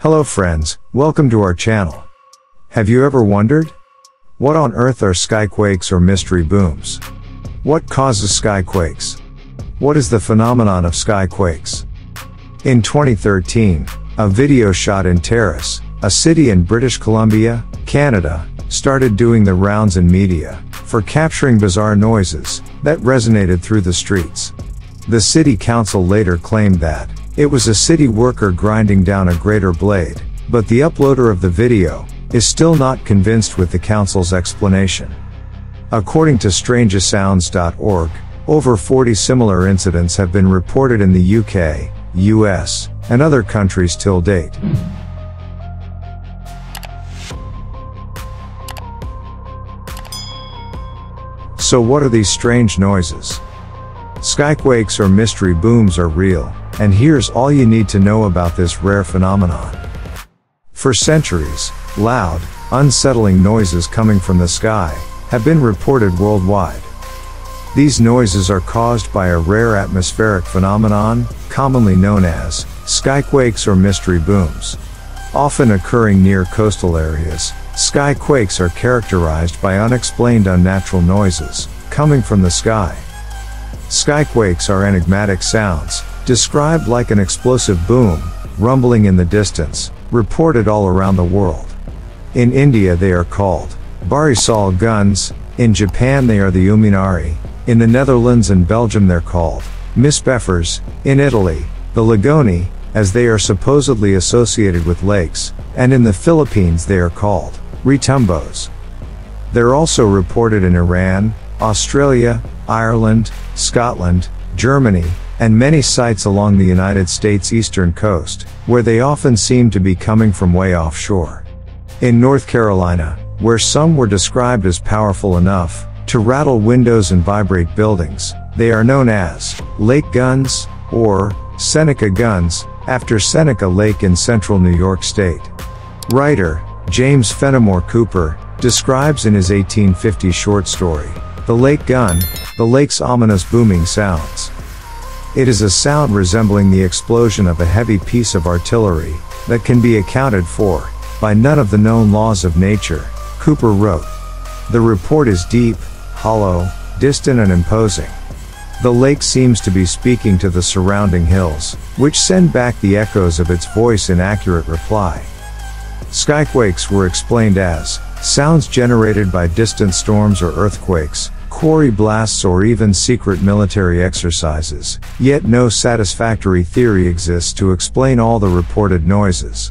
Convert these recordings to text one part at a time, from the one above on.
Hello friends, welcome to our channel. Have you ever wondered? What on earth are skyquakes or mystery booms? What causes skyquakes? What is the phenomenon of skyquakes? In 2013, a video shot in Terrace, a city in British Columbia, Canada, started doing the rounds in media for capturing bizarre noises that resonated through the streets. The city council later claimed that it was a city worker grinding down a grader blade, but the uploader of the video is still not convinced with the council's explanation. According to strangesounds.org, over 40 similar incidents have been reported in the UK, US, and other countries till date. So what are these strange noises? Skyquakes or mystery booms are real, and here's all you need to know about this rare phenomenon. For centuries, loud, unsettling noises coming from the sky have been reported worldwide. These noises are caused by a rare atmospheric phenomenon, commonly known as skyquakes or mystery booms. Often occurring near coastal areas, skyquakes are characterized by unexplained unnatural noises coming from the sky. Skyquakes are enigmatic sounds, described like an explosive boom, rumbling in the distance, reported all around the world. In India they are called Barisal guns, in Japan they are the Uminari, in the Netherlands and Belgium they're called Mistpoeffers, in Italy, the Lagoni, as they are supposedly associated with lakes, and in the Philippines they are called retumbos. They're also reported in Iran, Australia, Ireland, Scotland, Germany, and many sites along the United States eastern coast, where they often seem to be coming from way offshore. In North Carolina, where some were described as powerful enough to rattle windows and vibrate buildings, they are known as lake guns or Seneca guns, after Seneca Lake in central New York State. Writer James Fenimore Cooper describes in his 1850 short story, The Lake Gun, the lake's ominous booming sounds. It is a sound resembling the explosion of a heavy piece of artillery that can be accounted for by none of the known laws of nature, Cooper wrote. The report is deep, hollow, distant and imposing. The lake seems to be speaking to the surrounding hills, which send back the echoes of its voice in accurate reply. Skyquakes were explained as sounds generated by distant storms or earthquakes, quarry blasts or even secret military exercises, yet no satisfactory theory exists to explain all the reported noises.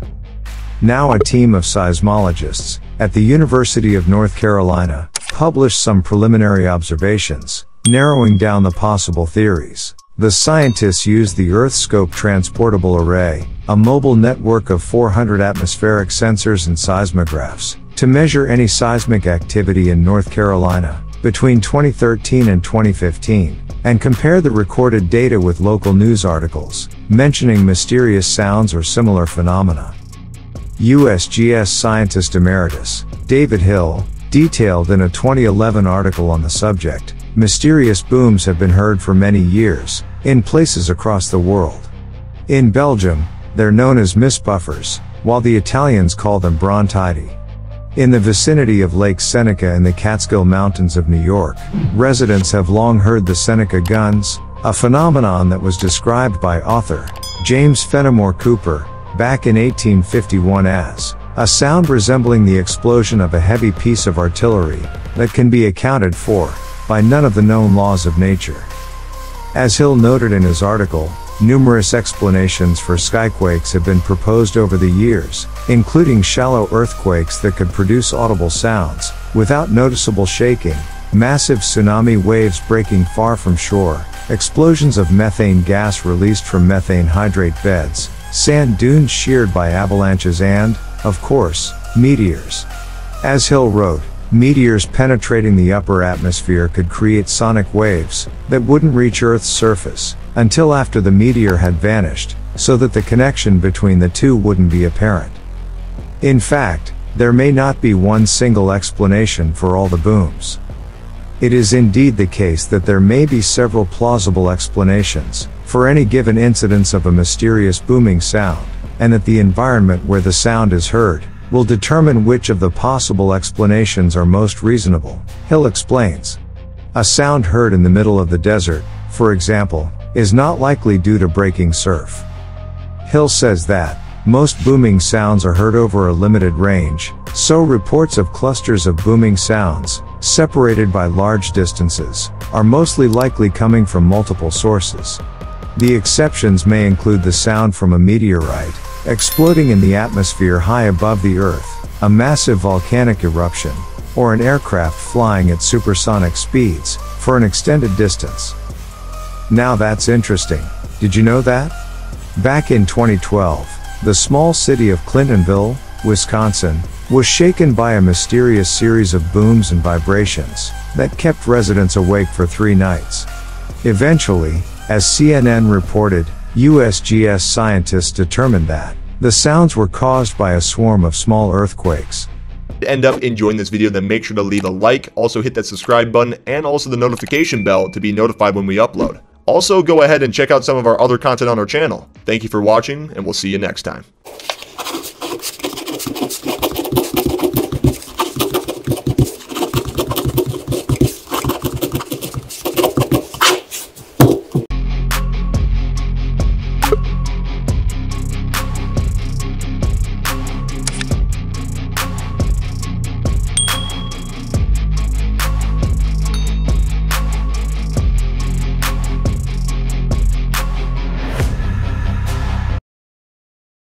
Now a team of seismologists, at the University of North Carolina, published some preliminary observations, narrowing down the possible theories. The scientists used the EarthScope Transportable Array, a mobile network of 400 atmospheric sensors and seismographs, to measure any seismic activity in North Carolina between 2013 and 2015, and compare the recorded data with local news articles, mentioning mysterious sounds or similar phenomena. USGS scientist emeritus, David Hill, detailed in a 2011 article on the subject, mysterious booms have been heard for many years, in places across the world. In Belgium, they're known as Mistpoeffers, while the Italians call them brontidi. In the vicinity of Lake Seneca in the Catskill Mountains of New York, residents have long heard the Seneca guns, a phenomenon that was described by author James Fenimore Cooper back in 1851 as a sound resembling the explosion of a heavy piece of artillery that can be accounted for by none of the known laws of nature. As Hill noted in his article, Numerous explanations for skyquakes have been proposed over the years, including shallow earthquakes that could produce audible sounds, without noticeable shaking, massive tsunami waves breaking far from shore, explosions of methane gas released from methane hydrate beds, sand dunes sheared by avalanches and, of course, meteors. As Hill wrote, meteors penetrating the upper atmosphere could create sonic waves that wouldn't reach Earth's surface, until after the meteor had vanished, so that the connection between the two wouldn't be apparent. In fact, there may not be one single explanation for all the booms. It is indeed the case that there may be several plausible explanations for any given incidence of a mysterious booming sound, and that the environment where the sound is heard will determine which of the possible explanations are most reasonable, Hill explains. A sound heard in the middle of the desert, for example, is not likely due to breaking surf. Hill says that, most booming sounds are heard over a limited range, so reports of clusters of booming sounds, separated by large distances, are mostly likely coming from multiple sources. The exceptions may include the sound from a meteorite, exploding in the atmosphere high above the Earth, a massive volcanic eruption, or an aircraft flying at supersonic speeds, for an extended distance. Now that's interesting. Did you know that? Back in 2012, the small city of Clintonville, Wisconsin, was shaken by a mysterious series of booms and vibrations that kept residents awake for three nights. Eventually, as CNN reported, USGS scientists determined that the sounds were caused by a swarm of small earthquakes. End up enjoying this video, then make sure to leave a like, also hit that subscribe button, and also the notification bell to be notified when we upload. Also, go ahead and check out some of our other content on our channel. Thank you for watching, and we'll see you next time.